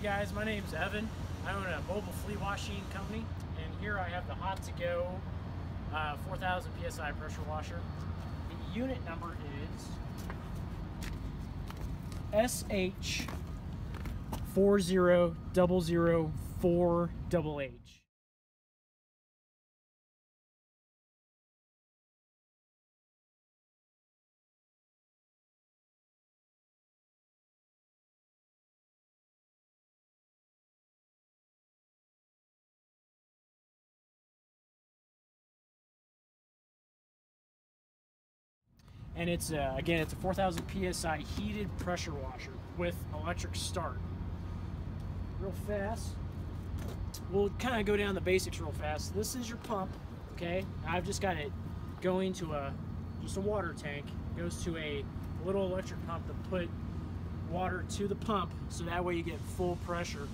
Hey guys, my name's Evan. I own a mobile fleet washing company, and here I have the Hot to Go uh, 4000 psi pressure washer. The unit number is SH4004HH. And it's uh, again it's a 4000 psi heated pressure washer with electric start. Real fast. We'll kind of go down the basics real fast. This is your pump okay? I've just got it going to a just a water tank. It goes to a little electric pump to put water to the pump so that way you get full pressure.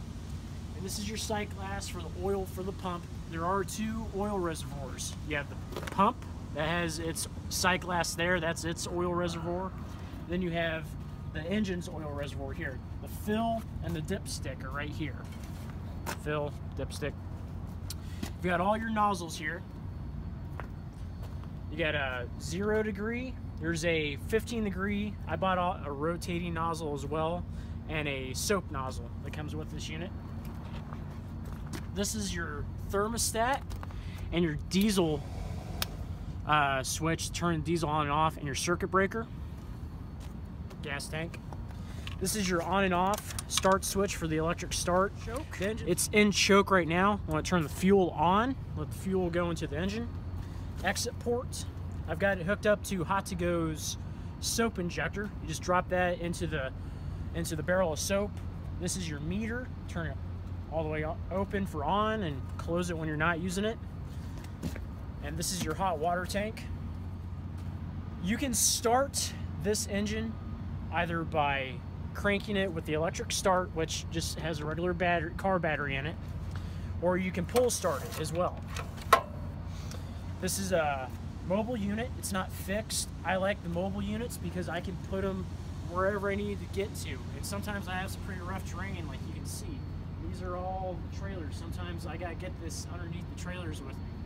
And this is your sight glass for the oil for the pump. There are two oil reservoirs. You have the pump that has its sight glass there. That's its oil reservoir. Then you have the engine's oil reservoir here. The fill and the dipstick are right here. Fill, dipstick. You've got all your nozzles here. You got a zero degree. There's a 15 degree. I bought a rotating nozzle as well and a soap nozzle that comes with this unit. This is your thermostat and your diesel uh, switch to turn diesel on and off and your circuit breaker. Gas tank. This is your on and off start switch for the electric start. Choke. It's in choke right now. I want to turn the fuel on let the fuel go into the engine. Exit port. I've got it hooked up to Hot to Go's soap injector. You just drop that into the into the barrel of soap. This is your meter. Turn it all the way open for on and close it when you're not using it and this is your hot water tank. You can start this engine either by cranking it with the electric start, which just has a regular battery, car battery in it, or you can pull start it as well. This is a mobile unit. It's not fixed. I like the mobile units because I can put them wherever I need to get to. And sometimes I have some pretty rough terrain, like you can see. These are all trailers. Sometimes I gotta get this underneath the trailers with me.